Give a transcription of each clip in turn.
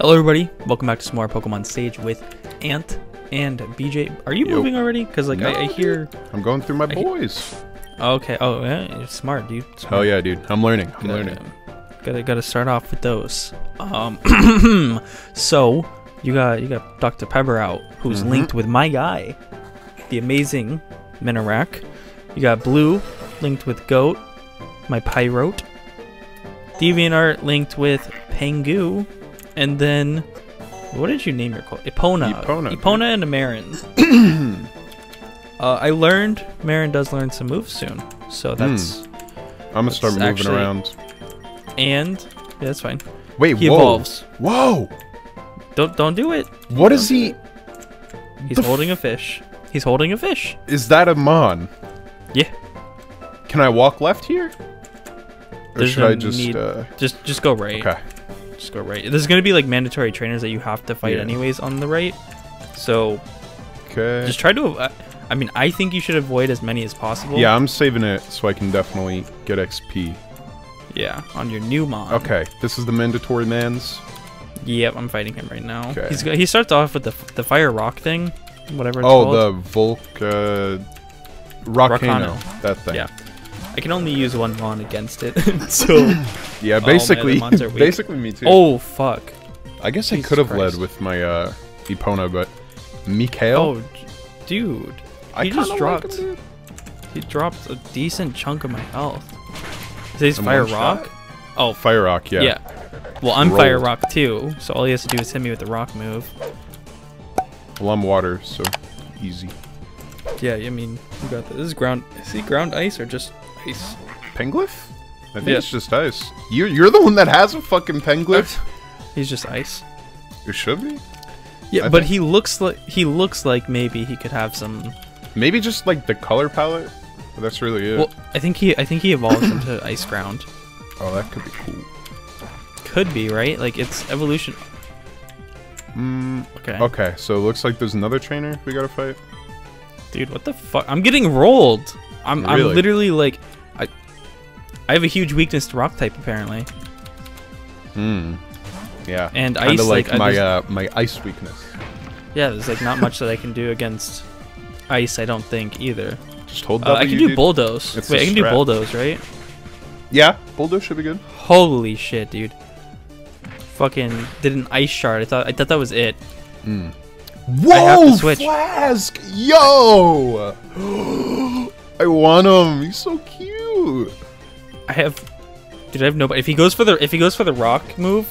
Hello, everybody. Welcome back to some more Pokemon Sage with Ant and BJ. Are you Yo. moving already? Because like I, I hear. I'm going through my I- boys. Okay. Oh, yeah. You're smart, dude. Smart. Hell yeah, dude. I'm learning. I'm Gotta- learning. Gotta gotta start off with those. Um. so you got you got Dr. Pepper out, who's Mhm. linked with my guy, the amazing Minorak. You got Blue linked with Goat, my Pyrote. DeviantArt linked with Pengu, and then what did you name your call? Epona. Epona. Epona and Marin. uh, I learned Marin does learn some moves soon, so that's I'm gonna start moving actually- around. and yeah, that's fine. Wait, He whoa. evolves. Whoa! Don't don't do it. What is he? He's holding a fish. He's holding a fish. Is that a Mon? Yeah. Can I walk left here? Or There's should no I just, need- uh... Just just go right. Okay. Just go right. There's gonna be like mandatory trainers that you have to fight Yeah. anyways on the right. So Okay. just try to. Uh, I mean, I think you should avoid as many as possible. Yeah, I'm saving it so I can definitely get XP. Yeah. On your new mon. Okay, this is the mandatory mans. Yep, I'm fighting him right now. Okay. He's he starts off with the the fire rock thing, whatever it's Oh, called. the Volk, uh... Rockano. Rockano. That thing. Yeah. I can only use one mon against it. so. Yeah, Oh, man, basically, basically me too. oh fuck. I guess I could have led with my uh Epona, but Mikhail. Oh, dude. I he just like dropped- him. He dropped a decent chunk of my health. Is he's fire rock? shot? Oh, Fire Rock, yeah. yeah. Well, I'm fire rock too, so all he has to do is hit me with the rock move. Well, I'm water, so easy. Yeah, I mean, you got this. This is ground. Is he ground ice or just ice? Penglyph? I think Yeah. it's just ice. You you're the one that has a fucking Penglyph. He's just ice. it should be. Yeah, I but think- he looks like he looks like maybe he could have some. Maybe just like the color palette. But that's really it. Well, I think he I think he evolves into ice ground. oh, that could be cool. Could be right. Like it's evolution. Mm, Okay. okay, so it looks like there's another trainer we gotta fight. Dude, what the fuck? I'm getting rolled. I'm I'm literally like I have a huge weakness to rock type apparently. Hmm. Yeah. And Kinda ice, like, like, my uh my ice weakness. Yeah, there's like not much that I can do against ice, I don't think either. Just hold Uh, I can do dude. bulldoze. It's Wait, I can do bulldoze, right? Yeah, bulldoze should be good. Holy shit, dude. Fucking did an ice shard. I thought I thought that was it. Mm. I have to Whoa, switch. Flask! Yo! I want him. He's so cute. I have Dude, I have nobody. If he goes for the if he goes for the rock move,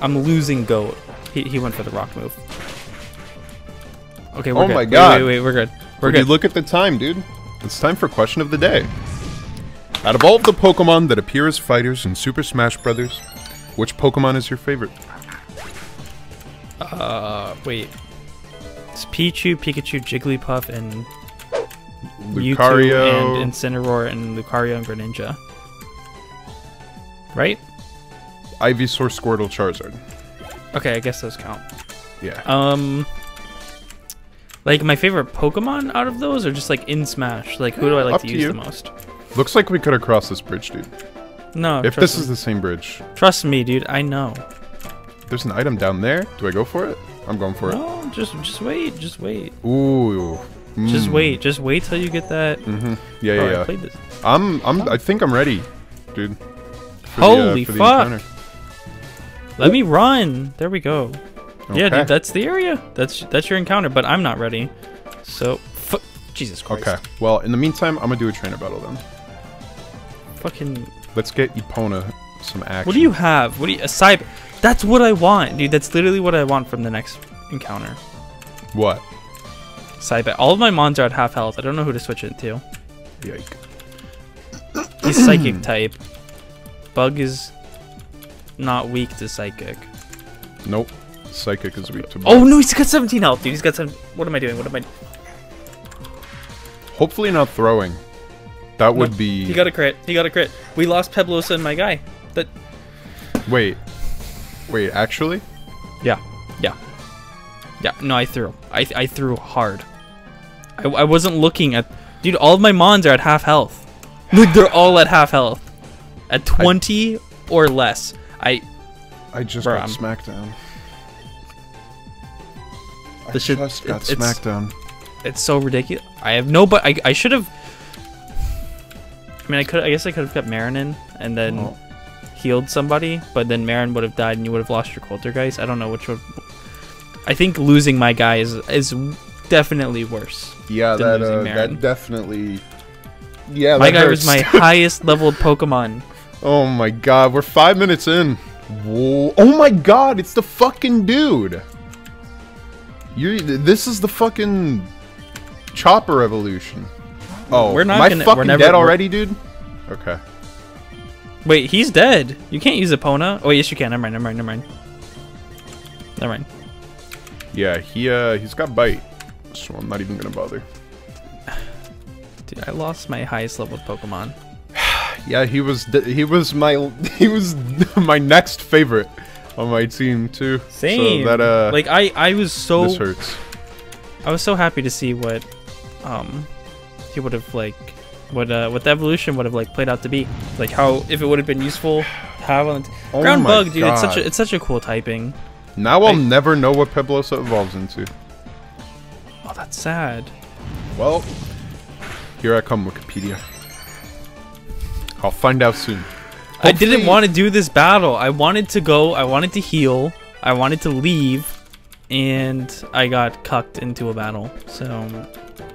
I'm losing goat. He, he went for the rock move. Okay, we're Oh good. my God. Wait, wait, we're good. We're Would you good. look at the time, dude? It's time for question of the day. Out of all of the Pokemon that appear as fighters in Super Smash Bros., which Pokemon is your favorite? Uh, wait. It's Pichu, Pikachu, Jigglypuff, and Mewtwo Lucario. and Incineroar and Lucario and Greninja. Right? Ivysaur, Squirtle, Charizard. Okay, I guess those count. Yeah. Um, like my favorite Pokemon out of those, or just like in Smash? Like who do I like Up to to use you. the most? Looks like we could have crossed this bridge, dude. No, if this me. is the same bridge. trust me, dude. I know. There's an item down there. Do I go for it? I'm going for it. No, just just wait, just wait, Ooh. just Mm. wait, just wait till you get that. Mm-hmm. Yeah, yeah, Oh, I yeah. played this. I'm, I'm, I think I'm ready, dude. For the, uh, Holy for fuck. encounter. Let me run. There we go. Yeah, dude, that's the area. That's that's your encounter, but I'm not ready. So, Jesus Christ. Okay. Well, in the meantime, I'm gonna do a trainer battle then. Fucking. Let's get Epona some action. What do you have? What do you? A cyber. That's what I want, dude. That's literally what I want from the next encounter. What? Cyber. All of my mons are at half health. I don't know who to switch it to. Yike. He's psychic type. Bug is not weak to psychic. Nope. Psychic is weak to. Oh no, he's got 17 health, dude. He's got some. What am I doing? What am I? Hopefully not throwing. That would be. He got a crit. He got a crit. We lost Peblosa and my guy. That. Wait. Wait. Actually. Yeah. Yeah. Yeah. No, I threw. I I threw hard. I, I wasn't looking at. Dude, all of my mons are at half health. Like they're all at half health. At 20 or less. I I just Bruh, got I'm- smacked down. The shit, just got it- it's, Smackdown. it's so ridiculous. I have no, but I, I should have. I mean, I could. I guess I could have kept Marin in and then Oh. healed somebody, but then Marin would have died and you would have lost your Poltergeist. I don't know which would. I think losing my guy is is definitely worse. Yeah, that losing uh, Marin. that definitely. Yeah, my that guy was my highest leveled Pokemon. Oh my god, we're five minutes in. Whoa. Oh my god, it's the fucking dude. You. This is the fucking chopper evolution. Oh, We're not am I gonna- we're fucking never- dead already, dude? Okay. Wait, he's dead. You can't use Epona. Oh, yes, you can. Never mind. Never mind. Never mind. Never mind. Yeah, he uh he's got bite, so I'm not even gonna bother. Dude, I lost my highest leveled Pokemon. Yeah, he was he was my he was my next favorite on my team too. Same. So that uh like I, I was so this hurts. I was so happy to see what um he would have like what uh what the evolution would have like played out to be. Like how if it would have been useful to have on Oh ground bug, dude. It's such a it's such a cool typing. Now I'll I- never know what Peblosa evolves into. Oh, that's sad. Well, here I come, Wikipedia. I'll find out soon. I didn't want to do this battle. I wanted to go. I wanted to heal. I wanted to leave, and I got cucked into a battle. So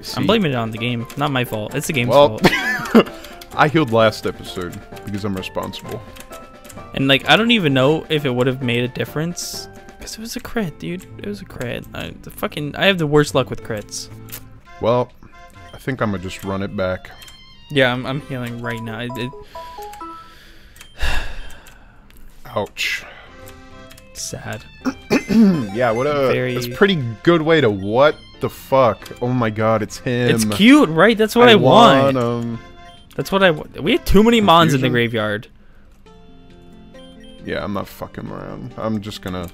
See, I'm blaming it on the game. Not my fault. It's the game's Well, fault. I healed last episode because I'm responsible. And like, I don't even know if it would have made a difference. Cause it was a crit, dude. It was a crit. I, the fucking, I have the worst luck with crits. Well, I think I'm gonna just run it back. Yeah, I'm, I'm healing right now. It, it, Ouch. sad. Yeah, what a Very- that's a pretty good way to what the fuck. Oh my god, it's him. It's cute, right? That's what I, want. him. That's what I want. We have too many mons in the graveyard. Yeah, I'm not fucking around. I'm just gonna.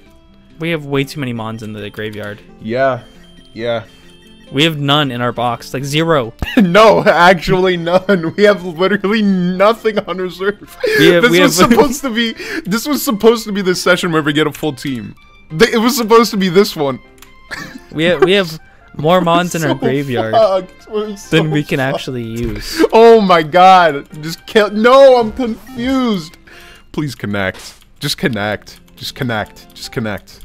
We have way too many mons in the graveyard. Yeah, yeah. We have none in our box, like zero. no, actually none. We have literally nothing on reserve. Have- this was have- supposed to be. This was supposed to be the session where we get a full team. It was supposed to be this one. We have we have more mons in our graveyard. We're than we can fucked. actually use. Oh my god! Just kill. No, I'm confused. Please connect. Just connect. Just connect. Just connect.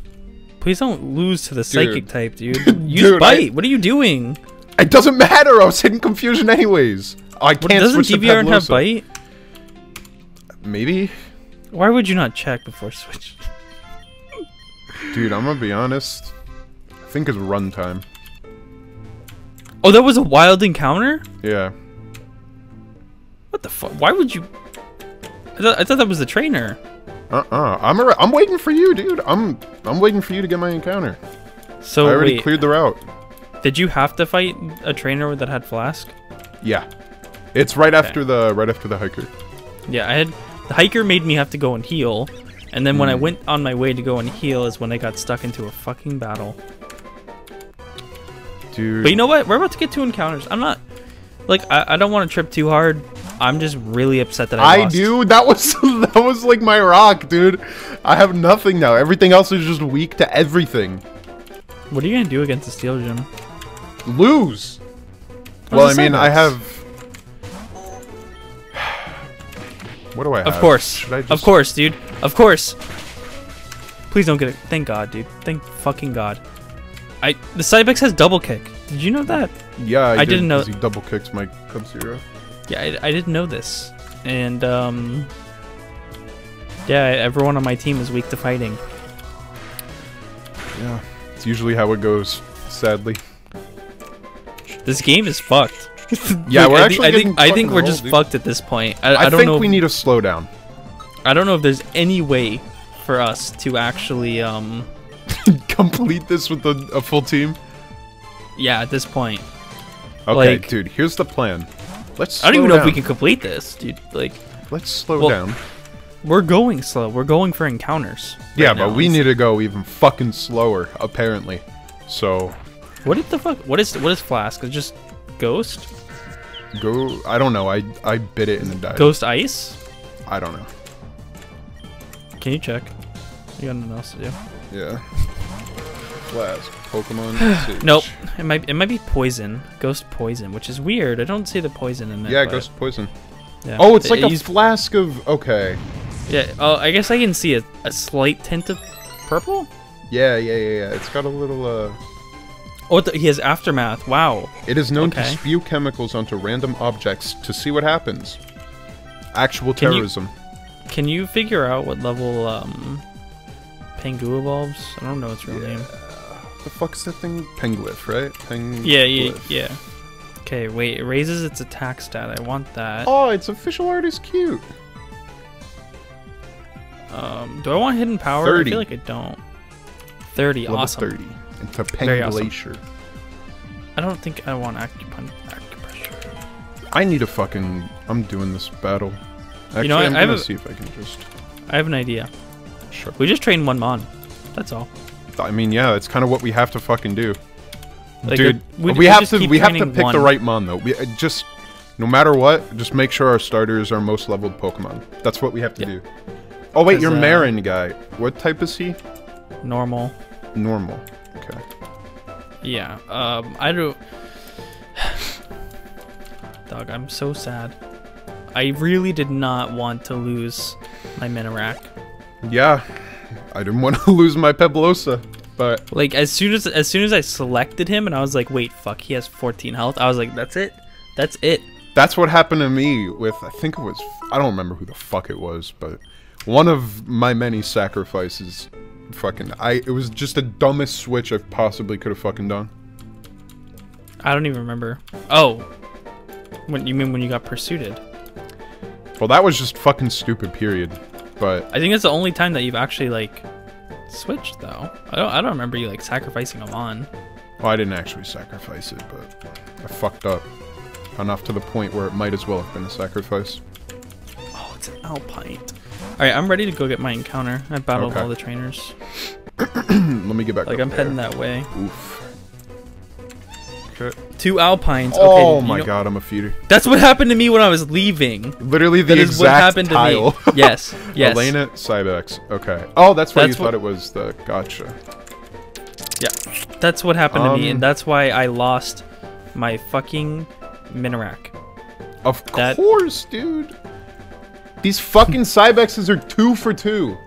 Please don't lose to the psychic type, dude. Use Dude, I- bite. What are you doing? It doesn't matter. I was hitting confusion anyways. I can't doesn't switch DVR have bite? Maybe, Why would you not check before switch? dude. I'm gonna be honest. I think it's runtime. Oh, that was a wild encounter. Yeah. What the fuck? Why would you? I thought, I thought that was the trainer. Uh-uh. I'm I'm waiting for you, dude. I'm I'm waiting for you to get my encounter. So I already wait, cleared the route. did you have to fight a trainer that had flask? Yeah. It's right after the right after the hiker. Yeah, I had the hiker made me have to go and heal, and then when I Hmm. went on my way to go and heal is when I got stuck into a fucking battle. Dude. But you know what? We're about to get two encounters. I'm not like I, I don't want to trip too hard. I'm just really upset that I, I lost. do. That was that was like my rock, dude. I have nothing now. Everything else is just weak to everything. What are you gonna do against the steel gym? Lose. Oh, well, I mean, I have. What do I have? Of course, I of course, dude. Of course. Please don't get it. Thank God, dude. Thank fucking God. I the Cybex has double kick. Did you know that? Yeah, I, I didn't know- 'cause He double kicks my Cub Zero. Yeah, I, I didn't know this. And um, yeah, everyone on my team is weak to fighting. Yeah, it's usually how it goes. Sadly. This game is fucked. Yeah, we're I, actually I think I think we're just dude. fucked at this point. I, I, I don't think know. we need to slow down. I don't know if there's any way for us to actually um Complete this with a, a full team. yeah at this point. Okay, Like- dude. Here's the plan. Let's. I don't even slow know if we can complete this, dude. Like Let's slow Well, down. we're going slow. We're going for encounters. Yeah, right but now. we need to go even fucking slower, apparently. So What the fuck? What is what is flask? It's just ghost, go. I don't know. I I bit it and it died. ghost ice. I don't know. Can you check? You got nothing else to do. Yeah. Flask. Pokemon Nope. It might it might be poison. Ghost poison, which is weird. I don't see the poison in there. Yeah, Ghost Poison. yeah. Oh, it's like a he's- flask of. Okay. Yeah. Oh, I guess I can see a, a slight tint of purple. Yeah, yeah, yeah, yeah. It's got a little. uh... Oh, th- he has aftermath. Wow. It is known to spew chemicals onto random objects to see what happens. Actual Can you- terrorism. Can you figure out what level um Pengu evolves? I don't know its real name. The fuck's that thing? Penglyph, right? Peng. Yeah, yeah, yeah. Okay, wait. It raises its attack stat. I want that. Oh, its official art is cute. Um, do I want hidden power? 30. I feel like I don't. Thirty. Level awesome. 30. Into Very awesome. Penglacier. I don't think I want acupun- acupressure. I need a fucking. I'm doing this battle. Actually, know what? I'm I have gonna see if I can just. I have an idea. Sure. We just train one mon. That's all. I mean, yeah, it's kind of what we have to fucking do. Like, Dude, uh, we- we, have to we have to pick the right mon though. We uh, just no matter what, just make sure our starters are most leveled Pokemon. That's what we have to Yeah. do. Oh wait, 'Cause, your uh, Marin guy. What type is he? Normal. Normal. Okay. Yeah. Um, I don't. Dog, I'm so sad. I really did not want to lose my Minorak. Yeah, I didn't want to lose my Peblosa, but Like as soon as as soon as I selected him and I was like, wait, fuck, he has 14 health. I was like, that's it. That's it. that's what happened to me with I think it was I don't remember who the fuck it was, but one of my many sacrifices. Fucking, I it was just the dumbest switch I possibly could have fucking done. I don't even remember. Oh, when you mean when you got pursued? Well, that was just fucking stupid. Period. But I think it's the only time that you've actually like switched though. I don't I don't remember you like sacrificing him on. Well, I didn't actually sacrifice it, but I fucked up. Enough to the point where it might as well have been a sacrifice. Oh, it's an Alpine. All right, I'm ready to go get my encounter. I battled Okay. all the trainers. Let me get back Like up I'm there. heading that way. Oof. Okay. Two Alpines. Oh okay, you my know- god, I'm a feeder. That's what happened to me when I was leaving. Literally the That is exact what happened tile. to me. Yes. Yes. Elena Cybex. Okay. Oh, that's why That's you what- thought it was the gotcha. Yeah, that's what happened to me, Um, and that's why I lost my fucking Minorak. Of That- course, dude. These fucking Cybexes are two for two.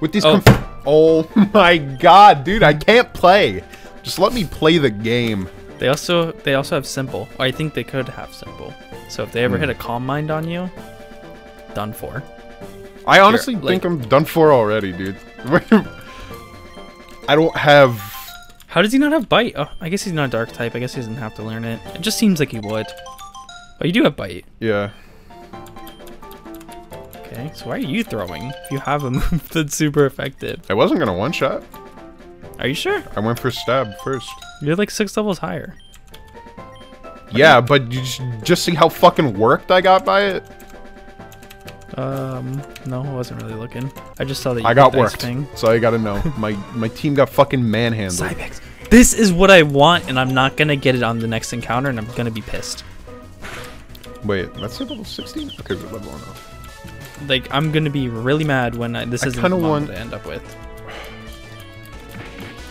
With these Oh. Oh my god, dude, I can't play. Just let me play the game. They also they also have simple. Or I think they could have simple. So if they ever Hmm. hit a calm mind on you, done for. I honestly like- think I'm done for already, dude. I don't have How does he not have bite? Oh, I guess he's not a dark type. I guess he doesn't have to learn it. It just seems like he would. Oh, you do have bite. yeah. Okay, so why are you throwing if you have a move that's super effective? I wasn't gonna one shot. Are you sure? I went for stab first. You're like six levels higher. Yeah, but you just, see how fucking worked I got by it. Um, no, I wasn't really looking. I just saw that you I got worked, so I gotta know. My my team got fucking manhandled. Cybex. This is what I want, and I'm not gonna get it on the next encounter, and I'm gonna be pissed. Wait, that's level 16? Okay, we're level up. Like, I'm gonna be really mad when I, this I isn't the want- one to end up with.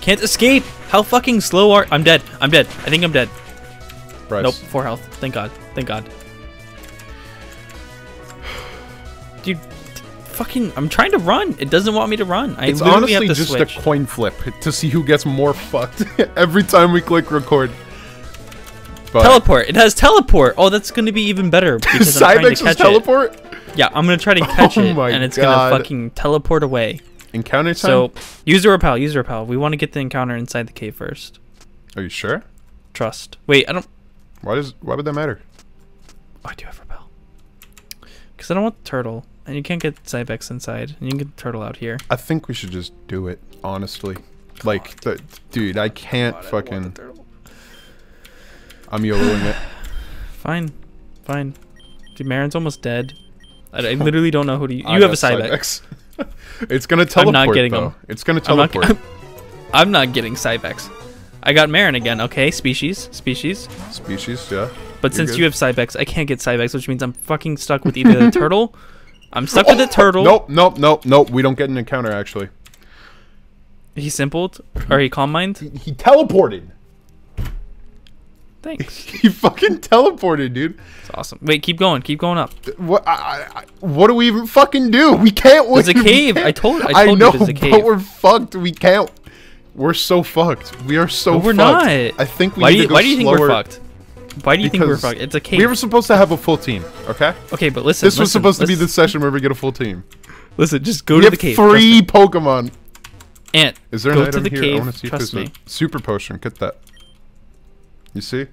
Can't escape! How fucking slow are- I'm dead. I'm dead. I think I'm dead. Bryce. Nope, four health. Thank God. Thank God. Dude, fucking, I'm trying to run. It doesn't want me to run. I It's honestly just switch. a coin flip to see who gets more fucked every time we click record. But Teleport. It has teleport. Oh, that's gonna be even better because I'm trying to catch teleport? it. Yeah, I'm gonna try to oh catch Oh it, and it's God. gonna fucking teleport away. Encounter time? So use a repel. Use a repel. We want to get the encounter inside the cave first. Are you sure? Trust. Wait, I don't. Why does why would that matter? Oh, I do have repel. Because I don't want the turtle, and you can't get Cybex inside, and you can get the turtle out here. I think we should just do it, honestly. Like, the, dude, I can't fucking. I'm YOLOing it. Fine, fine. Dude, Marin's almost dead. I, I literally don't know who to. You I have a got Cybex. it's gonna teleport. I'm not getting though. him. It's gonna I'm not, teleport. I'm not getting Cybex. I got Marin again. Okay, species, species. Species, yeah. But You're since good. you have Cybex, I can't get Cybex, which means I'm fucking stuck with either the turtle. I'm stuck with the oh! turtle. Nope, nope, nope, nope. We don't get an encounter actually. He simpled or he calm mind. He, he teleported. Thanks. He fucking teleported, dude. It's awesome. Wait, keep going. Keep going up. What? I, I, I- what do we even fucking do? We can't. There's a cave. I told- I told you know, cave. but we're fucked. We can't. We're so fucked. We are so. No, we're fucked. not. I think we why need do you, why do you think we're fucked? Why do you think we're fucked? It's a cave. We were supposed to have a full team. Okay. okay, but listen. This was listen, supposed to be the session where we get a full team. Listen, just go We to the cave. three Pokemon. Ant. Is there go an item to the here? cave. I want to see if there's me. a super potion. Get that. You see?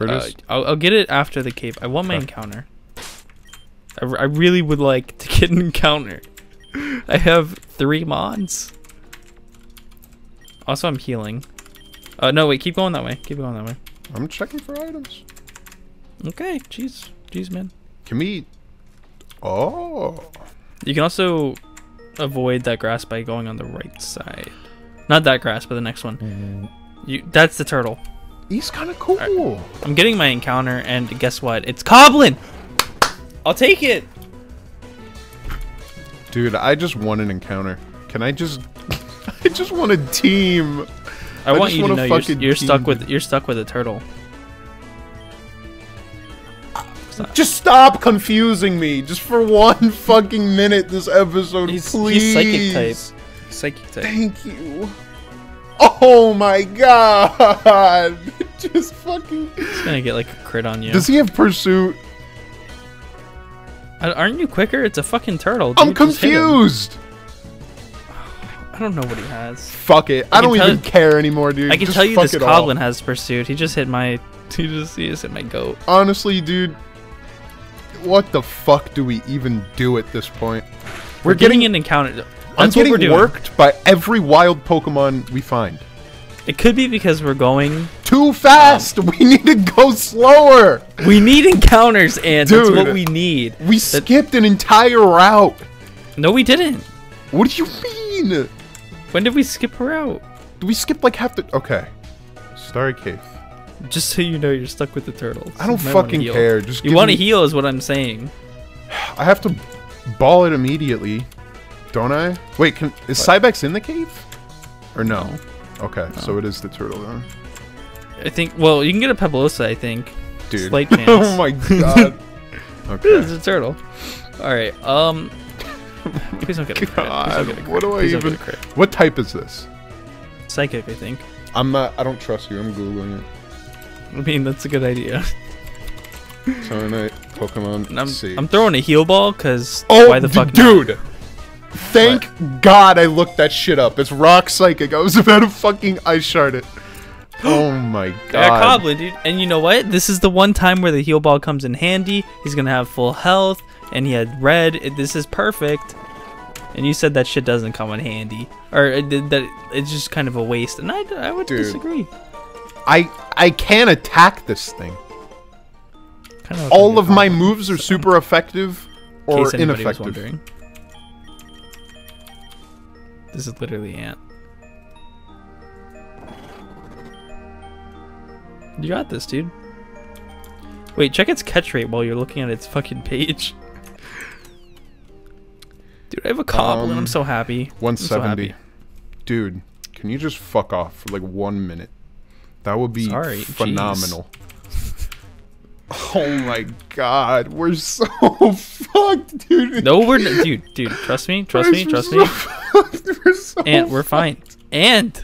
Uh. I'll, I'll get it after the cave. I want my Okay. encounter. I, r- I really would like to get an encounter. I have three mods. Also, I'm healing. Uh, no, wait, keep going that way. Keep going that way. I'm checking for items. Okay, jeez. Jeez, man. Can we? Oh. You can also avoid that grass by going on the right side. Not that grass, but the next one. You That's the turtle. He's kind of cool. I'm getting my encounter, and guess what? It's Coblin! I'll take it! Dude, I just want an encounter. Can I just? I just want a team. I, I want you to want a know you're, you're stuck with you're stuck with a turtle. Just stop confusing me, just for one fucking minute this episode, He's, please. he's psychic type. Psychic type. Thank you. Oh my god! Just fucking. He's gonna get like a crit on you. Does he have pursuit? Aren't you quicker? It's a fucking turtle. I'm dude. Him. confused. I don't know what he has. Fuck it. I, I don't even care anymore, dude. I can Just tell you this. Coblin has pursuit. He just hit my. He just he just hit my goat. Honestly, dude, what the fuck do we even do at this point? We're, getting, an encounter. That's I'm what getting we're doing. worked by every wild Pokemon we find. It could be because we're going. Too fast. we need to go slower. We need encounters, and that's what Dude. we need. We skipped an entire route. No, we didn't. What do you mean? When did we skip her out? We skip like half the. Okay. Starry Cave. Just so you know, you're stuck with the turtles. I don't You might wanna fucking care. Just You want to me- heal, is what I'm saying. I have to ball it immediately, don't I? Wait, can is Cybex in the cave? Or no? Okay, so it is the turtle then. I think. Well, you can get a Peblosa. I think. Dude. Slight chance. oh my god. okay. It's a turtle. All right. Um. Please don't get a crit. God, get a crit. what do I Please even- get a crit. What type is this? Psychic, I think. I'm not. I don't trust you. I'm googling it. I mean, that's a good idea. Sonite, Pokemon. And I'm, C. I'm throwing a heal ball because Oh, why the fuck, not? dude! Thank God I looked that shit up. It's Rock Psychic. I was about to fucking ice shard it. Oh my god. Coblin, dude. And you know what? This is the one time where the heal ball comes in handy. He's gonna have full health, and he had red. This is perfect. And you said that shit doesn't come in handy, or uh, that it's just kind of a waste. And I, I would Dude. disagree. I I can't attack this thing. Kind of All of my moves are super effective or ineffective. This is literally Ant. You got this, dude. Wait, check its catch rate while you're looking at its fucking page. Dude, I have a Coblin. I'm Um, so happy. I'm so 170. happy. Dude, can you just fuck off for like one minute? That would be Sorry, phenomenal. Oh my god, we're so fucked, dude. No, we're n- dude, dude. Trust me, trust me, trust so me. fucked. We're so And we're fine. And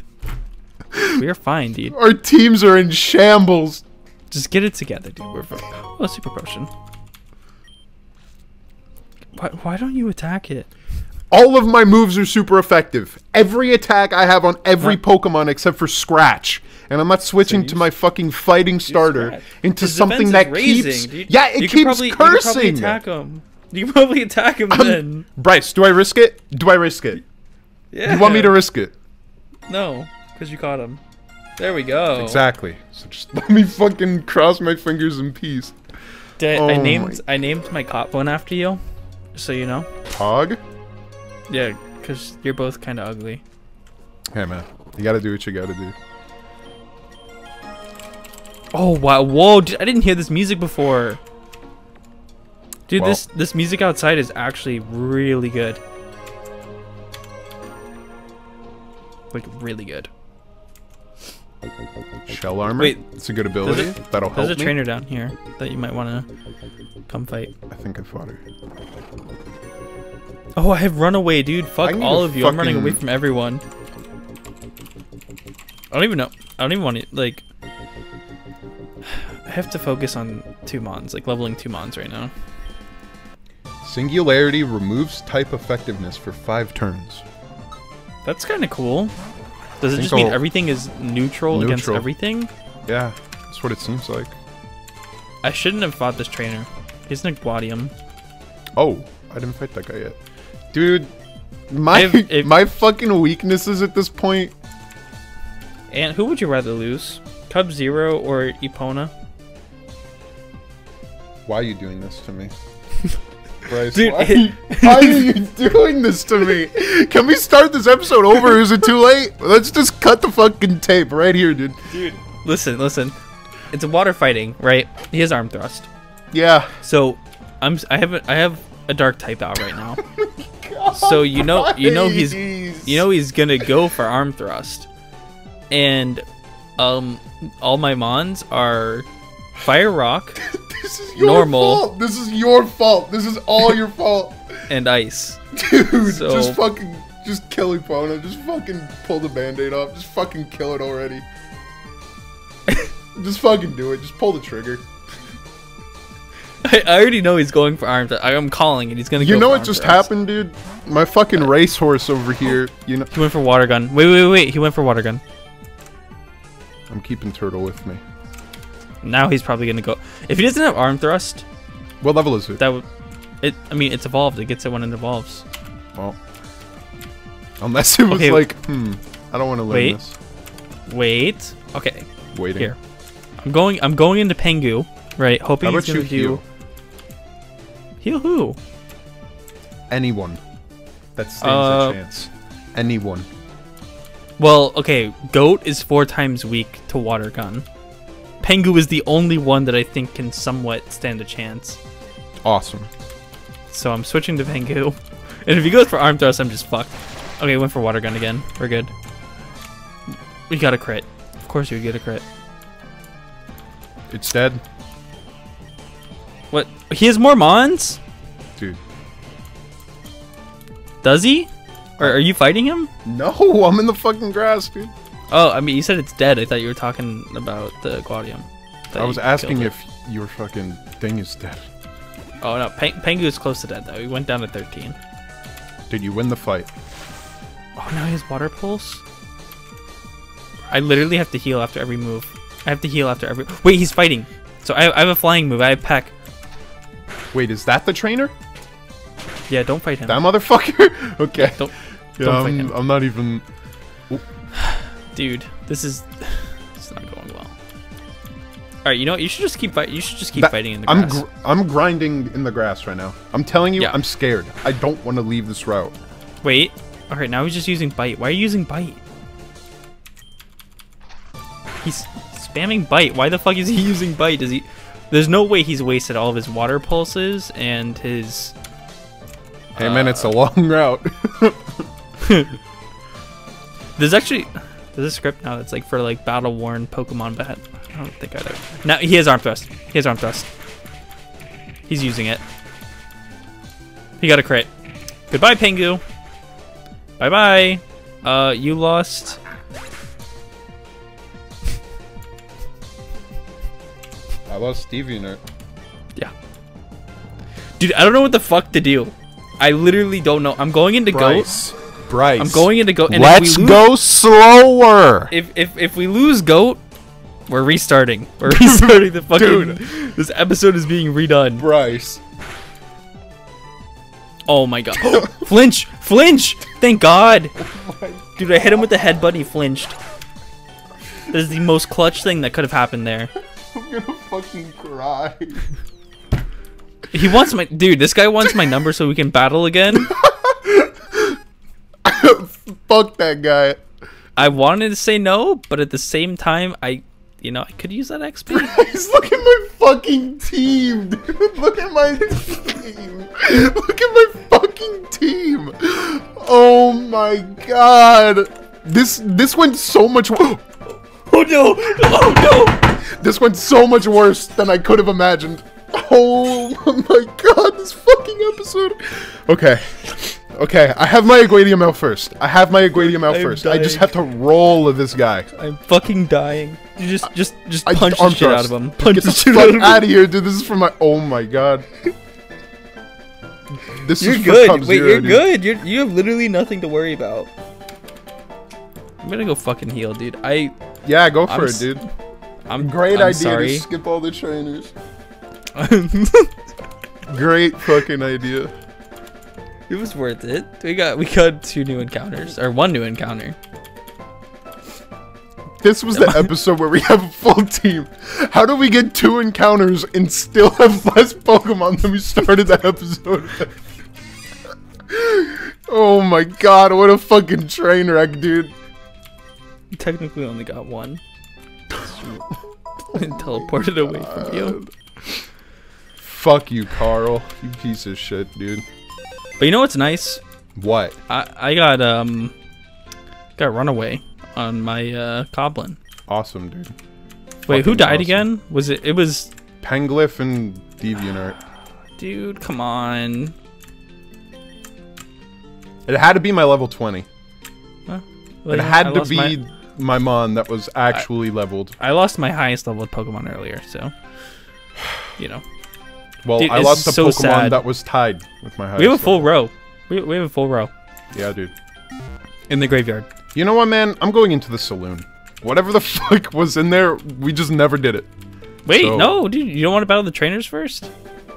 we're fine, dude. Our teams are in shambles. Just get it together, dude. We're fine. Oh, super potion. Why, why don't you attack it? All of my moves are super effective. Every attack I have on every Huh. Pokemon except for Scratch. And I'm not switching you to my fucking fighting starter into His something that is keeps. raising, dude. Yeah, it You keeps probably, You could probably attack him. You could probably attack him then. Bryce, do I risk it? Do I risk it? Yeah. You want me to risk it? No, because you caught him. There we go. Exactly. So just let me fucking cross my fingers in peace. Did, Oh I my- named I named my cop one after you, so you know. Hog? Yeah, because you're both kind of ugly. Hey man, you gotta do what you gotta do. Oh wow! Whoa! Dude, I didn't hear this music before. Dude, Well- this this music outside is actually really good. Like really good. Shell armor. Wait, it's a good ability. there's That'll help There's a me. trainer down here that you might want to come fight. I think I fought her. Oh, I have runaway, dude. Fuck all of you. I'm running away from everyone. I don't even know. I don't even want to like. I have to focus on two mons, like leveling two mons right now. Singularity removes type effectiveness for five turns. That's kind of cool. Does it just mean I'll- everything is neutral, against everything? Yeah, that's what it seems like. I shouldn't have fought this trainer. He's an Guadium. Oh, I didn't fight that guy yet. Dude, my If- if- my fucking weaknesses at this point. And who would you rather lose? Cub Zero or Epona? Why are you doing this to me? Bryce, Dude, why, it- why are you doing this to me? Can we start this episode over? Is it too late? Let's just cut the fucking tape right here, dude. Dude. Listen, listen. It's a water fighting, right? He has arm thrust. Yeah. So, I'm I have a, I have a dark type out right now. God, so you know you know he's you know he's gonna go for arm thrust, and um all my mons are fire rock this is your normal. fault. This is your fault. This is all your fault. and ice. Dude, So- just fucking, just kill Epona. Just fucking pull the band-aid off. Just fucking kill it already. just fucking do it. Just pull the trigger. I, I already know he's going for arms. I'm calling it. He's gonna. You go know what just happened, dude? My fucking racehorse over here. You know, He went for water gun. Wait, wait, wait. He went for water gun. I'm keeping Turtle with me. Now he's probably gonna go. If he doesn't have arm thrust, What level is it? that would. It. I mean, it's evolved. It gets it when it evolves. Well, unless it was Okay. like, hmm, I don't want to learn Wait. this. Wait. Okay. Waiting. Here. I'm going. I'm going into Pengu. Right. Hoping How he's gonna do. heal Heal who? anyone that stands Uh, a chance? Anyone. Well, okay. Goat is four times weak to water gun. Pengu is the only one that I think can somewhat stand a chance. Awesome. So I'm switching to Pengu. And if he goes for arm thrust, I'm just fucked. Okay, went for water gun again. We're good. We got a crit. Of course you would get a crit. It's dead, What? He has more mons? dude. Does he? Or are you fighting him? No, I'm in the fucking grass, dude. Oh, I mean, you said it's dead. I thought you were talking about the Guardium. I was asking if your fucking thing is dead. Oh no, Peng- Pengu is close to dead though. He went down to 13. Did you win the fight? Oh, now he has water pulse. I literally have to heal after every move. I have to heal after every. Wait, he's fighting. So I, I have a flying move. I have Peck. Wait, is that the trainer? Yeah, don't fight him. That motherfucker? okay. Don't, Yeah, don't fight I'm, him. I'm not even. Dude. This is. It's not going well. All right, you know what? You should just keep fighting. You should just keep That- fighting in the I'm grass. gr- I'm grinding in the grass right now. I'm telling you, Yeah. I'm scared. I don't want to leave this route. Wait. All right, now he's just using bite. Why are you using bite? He's spamming bite. Why the fuck is he using bite? Does he? There's no way he's wasted all of his water pulses and his. Hey man, it's a Uh, long route. There's actually there's a script now that's like for like battle worn Pokemon bat. I don't think I'd ever. Now he has arm thrust. He has arm thrust. He's using it. He got a crit. Goodbye, Pengu. Bye bye. Uh, you lost. I lost Deviant. Yeah. Dude, I don't know what the fuck to do. I literally don't know. I'm going into Bryce. Bryce. I'm going into goat. And Let's if we lose, go slower. If if if we lose goat, we're restarting. We're restarting the fucking. Dude. This episode is being redone. Bryce. Oh my god. flinch! Flinch! Thank god! Dude, I hit him with the headbutt and he flinched. That is the most clutch thing that could have happened there. I'm gonna fucking cry. He wants my dude, this guy wants my number so we can battle again. Fuck that guy. I wanted to say no, but at the same time I you know, I could use that XP. Bryce, look at my fucking team, dude. Look at my team. Look at my fucking team. Oh my god. This this went so much. Oh no! Oh no! This went so much worse than I could have imagined. Oh my god, this fucking episode. Okay. Okay, I have my Aguadium out first. I have my Aguadium out I am first. I just have to roll this guy. I'm fucking dying. You just, just, just I punch the arm shit out of him. Punch Get the the shit fuck out of him. out of here, dude. This is for my. Oh my god. This You're is good. Cub Wait, Zero, you're dude. good. You're, you have literally nothing to worry about. I'm gonna go fucking heal, dude. I, Yeah, go for I'm it, dude. I'm Great I'm idea Sorry. to skip all the trainers. Great fucking idea. It was worth it. We got, we got two new encounters or one new encounter. This was the episode where we have a full team. How do we get two encounters and still have less Pokemon than we started that episode oh my god, what a fucking train wreck, dude. You technically only got one. and teleported away from you. Fuck you, Carl. You piece of shit, dude. But you know what's nice? What? I I got um got runaway on my uh Coblin. Awesome, dude. Wait, who died awesome. again? Was it it was Penglyph and Deviantart. dude, come on. It had to be my level 20. Well, It yeah, had I to be my, my mon that was actually leveled. I lost my highest level of Pokemon earlier, so you know. Well, Dude, I lost the so Pokemon sad. that was tied with my highest We have a full level. row. We, we have a full row Yeah, dude. in the graveyard. You know what, man? I'm going into the saloon. Whatever the fuck was in there, we just never did it. Wait, So- no, dude, you don't want to battle the trainers first?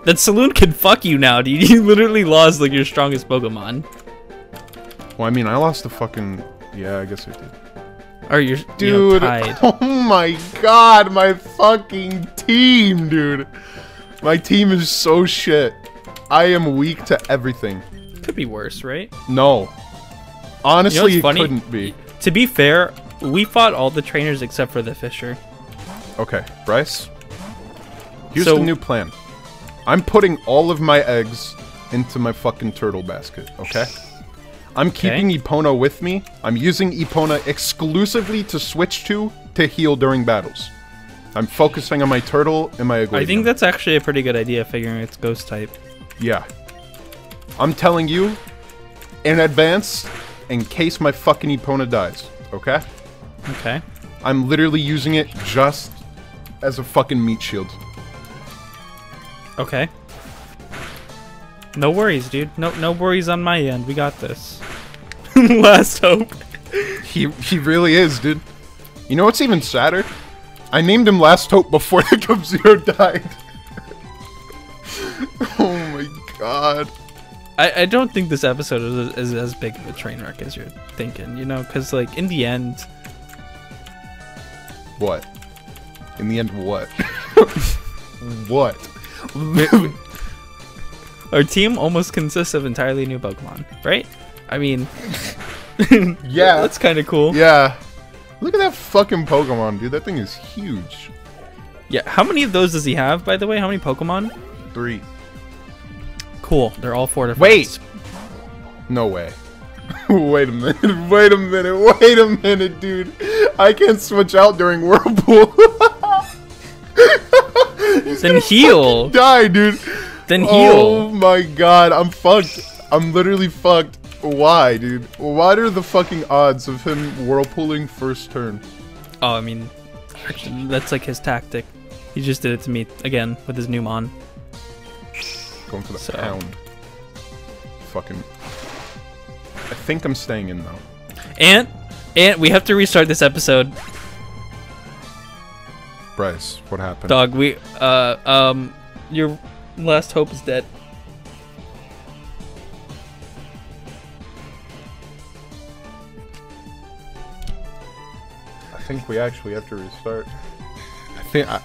That saloon can fuck you now, dude. You literally lost like your strongest Pokemon. Well, I mean, I lost the fucking. Yeah, I guess I did. Or you're you know, Dude, tied. oh my god, my fucking team, dude. My team is so shit. I am weak to everything. Could be worse, right? No. Honestly, what's funny? it couldn't be. To be fair, we fought all the trainers except for the Fisher. Okay, Bryce. Here's So- the new plan. I'm putting all of my eggs into my fucking turtle basket, okay? I'm keeping Epona with me. I'm using Epona exclusively to switch to to heal during battles. I'm focusing on my turtle and my I think that's actually a pretty good idea, figuring it's ghost type. Yeah. I'm telling you in advance in case my fucking Epona dies, okay? Okay. I'm literally using it just as a fucking meat shield. Okay. No worries, dude. No no worries on my end. We got this. Last hope. He he really is, dude. You know what's even sadder? I named him Last Hope before the Cub Zero died. oh my god. I, I don't think this episode is, is as big of a train wreck as you're thinking, you know? Because, like, in the end, What? In the end, what? what? our team almost consists of entirely new Pokemon, right? I mean, Yeah. that's kind of cool. Yeah. Look at that fucking Pokemon, dude. That thing is huge. Yeah, How many of those does he have, by the way? How many Pokemon? Three. Cool. They're all four different. Wait. No way. wait a minute. Wait a minute. Wait a minute, dude. I can't switch out during Whirlpool. He's Then gonna heal. Die, dude. Then heal. Oh my god, I'm fucked. I'm literally fucked. Why, dude? What are the fucking odds of him whirlpooling first turn? Oh, I mean, that's like his tactic. He just did it to me again with his new Mon. Going for the So- pound. Fucking. I think I'm staying in though. And, and we have to restart this episode. Bryce, what happened? Dog, we, uh, um, your last hope is dead. Think we actually have to restart. I think I,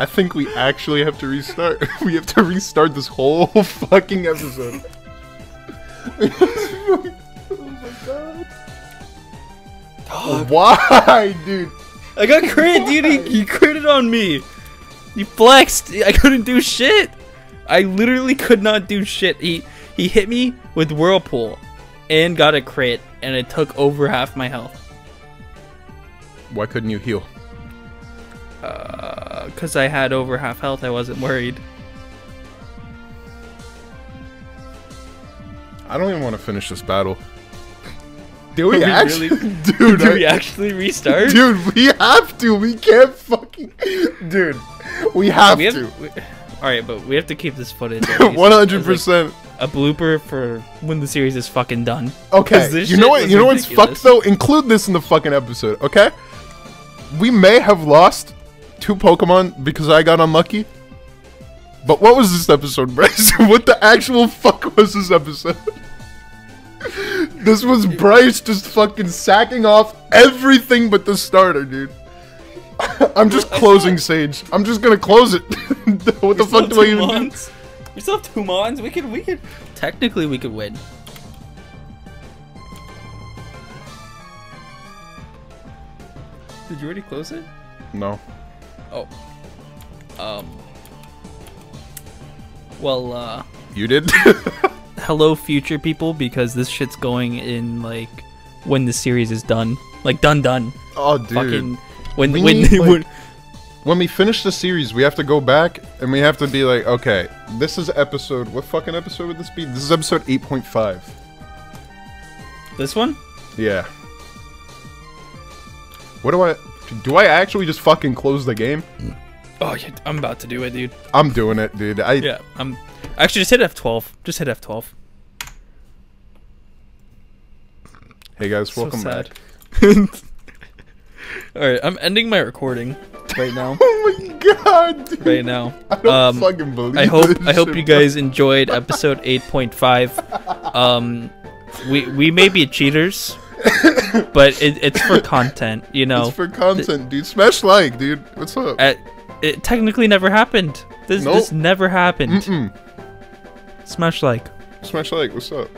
I think we actually have to restart. we have to restart this whole fucking episode. oh my god. Why, dude? I got crit, dude. He, he critted on me. He flexed. I couldn't do shit. I literally could not do shit. He he hit me with whirlpool, and got a crit, and it took over half my health. Why couldn't you heal? Uh because I had over half health, I wasn't worried. I don't even want to finish this battle. Do we, we actually, really- dude? Do I- we actually restart? dude, we have to. We can't fucking, dude. We have we have, to. we- all right, but we have to keep this footage. One hundred percent. A blooper for when the series is fucking done. Okay. this You know what? You know what's fucked though? Include this in the fucking episode. Okay. We may have lost two Pokemon because I got unlucky. But what was this episode, Bryce? what the actual fuck was this episode? this was Bryce just fucking sacking off everything but the starter, dude. I'm just closing Sage. I'm just gonna close it. what the We still fuck do I have two even do? We still have two Mons. We could, we could. Technically, we could win. Did you already close it? No. Oh. Um. Well, uh, You did? hello, future people, because this shit's going in like when the series is done, like done, done. oh, dude. Fucking when We when, need, like- when when we finish the series, we have to go back and we have to be like, okay, this is episode. What fucking episode would this be? This is episode 8.5. this one. Yeah. What do I. Do I actually just fucking close the game? Oh, yeah, I'm about to do it, dude. I'm doing it, dude. I. Yeah, I'm. Actually, just hit F12. Just hit F12. Hey guys, So welcome sad. back. All right, I'm ending my recording right now. Oh my god, dude. right now. I don't Um, fucking believe I hope I hope you guys enjoyed episode 8.5. Um, we we may be cheaters, but it, it's for content. You know, It's for content, dude. Smash like, dude. What's up? Uh, it technically never happened. This Nope. this never happened. Mm-mm. Smash like. Smash like, what's up?